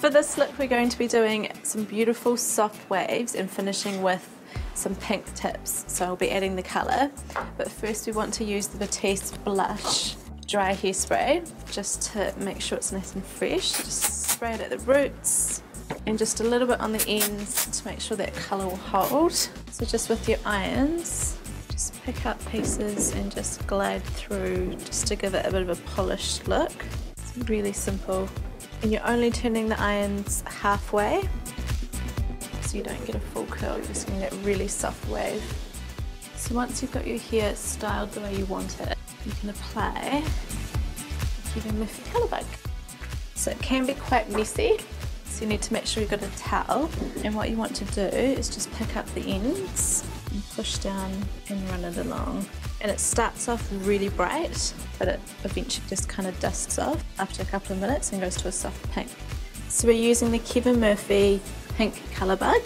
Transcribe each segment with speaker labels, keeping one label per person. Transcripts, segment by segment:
Speaker 1: For this look we're going to be doing some beautiful soft waves and finishing with some pink tips. So I'll be adding the colour. But first we want to use the Batiste Blush dry hairspray just to make sure it's nice and fresh. Just spray it at the roots and just a little bit on the ends to make sure that colour will hold. So just with your irons, just pick up pieces and just glide through just to give it a bit of a polished look. It's really simple. And you're only turning the irons halfway so you don't get a full curl, you're just getting that really soft wave. So once you've got your hair styled the way you want it, you can apply Kevin Murphy Colour Bug. So it can be quite messy, so you need to make sure you've got a towel. And what you want to do is just pick up the ends and push down and run it along. And it starts off really bright, but it eventually just kind of dusts off after a couple of minutes and goes to a soft pink. So we're using the Kevin Murphy pink colour bug.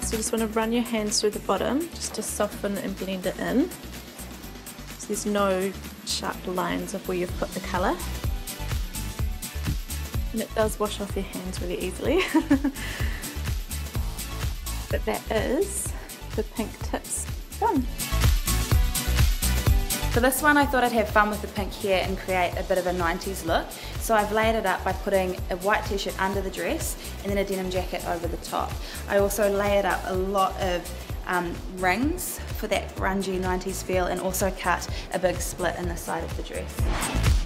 Speaker 1: So you just want to run your hands through the bottom just to soften and blend it in. So there's no sharp lines of where you've put the colour. And it does wash off your hands really easily. but that is the pink tips done.
Speaker 2: For this one I thought I'd have fun with the pink hair and create a bit of a 90s look. So I've layered it up by putting a white t-shirt under the dress and then a denim jacket over the top. I also layered up a lot of um, rings for that grungy 90s feel and also cut a big split in the side of the dress.